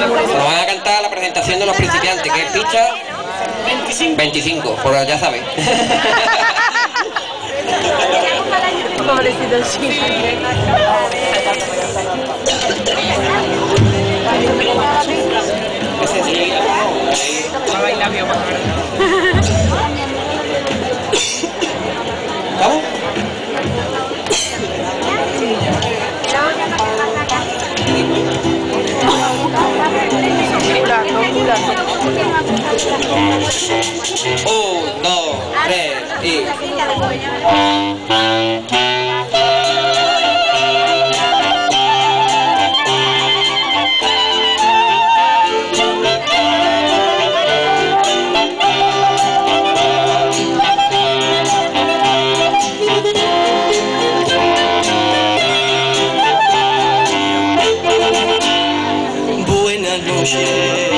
Nos van a cantar la presentación de los principiantes, que es ficha 25, por ya sabes. Pobrecito sí. ¿Vamos? Un, dos, tres y... Noches.